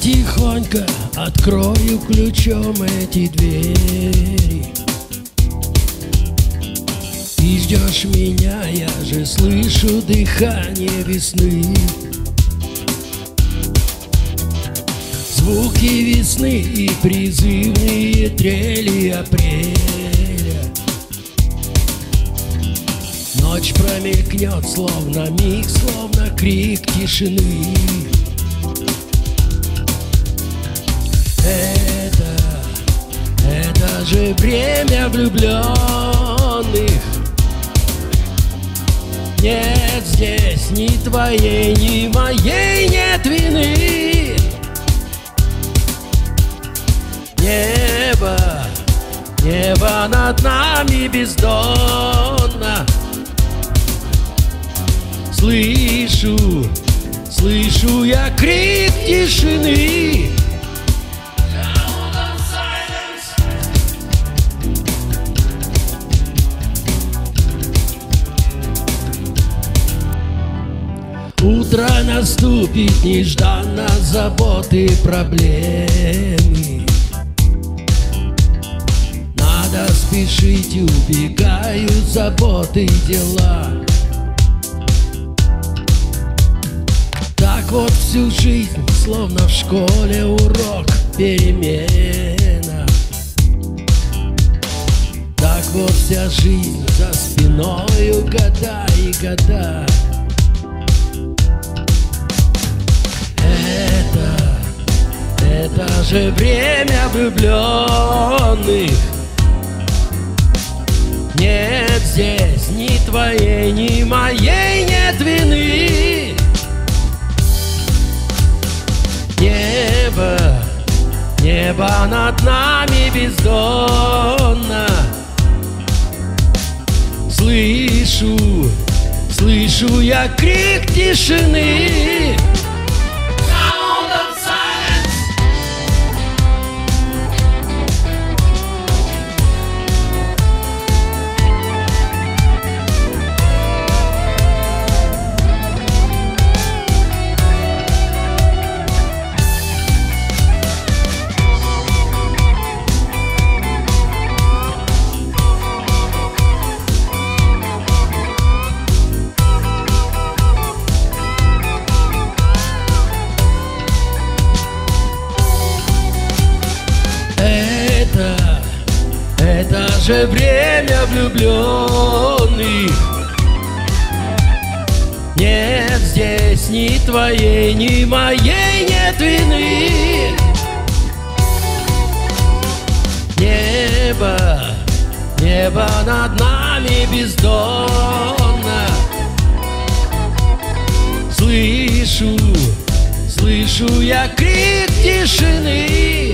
Тихонько открою ключом эти двери. Ты ждешь меня, я же слышу дыхание весны. Звуки весны и призывные трели апреля. Ночь промелькнет, словно миг, словно крик тишины же время влюбленных. Нет здесь ни твоей, ни моей нет вины. Небо, небо над нами бездонно. Слышу, слышу я крик тишины Утро наступит нежданно, заботы, проблемы. Надо спешить, убегают заботы, дела. Так вот всю жизнь, словно в школе урок, перемена. Так вот вся жизнь за спиною года и года же время влюбленных. Нет здесь ни твоей, ни моей нет вины. Небо, небо над нами бездонно. Слышу, слышу я крик тишины же время влюбленных. Нет здесь ни твоей, ни моей нет вины. Небо, небо над нами бездонно. Слышу, слышу я крик тишины